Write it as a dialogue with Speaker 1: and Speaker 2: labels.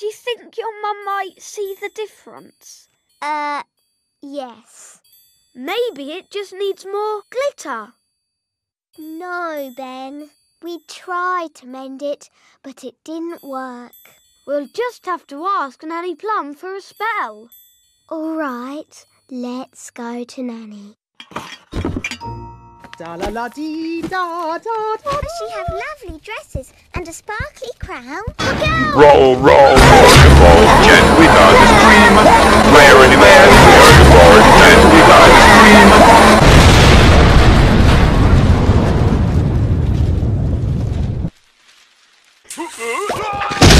Speaker 1: Do you think your mum might see the difference?
Speaker 2: Uh, yes.
Speaker 1: Maybe it just needs more glitter.
Speaker 2: No, Ben. We tried to mend it, but it didn't work.
Speaker 1: We'll just have to ask Nanny Plum for a spell.
Speaker 2: All right, let's go to Nanny.
Speaker 3: Da la la dee da da
Speaker 2: da. Does she have lovely dresses and a sparkly crown? Look out! Roll, roll, roll your boat, jet without a stream. Where in man, where your jet without a stream. Uh -oh.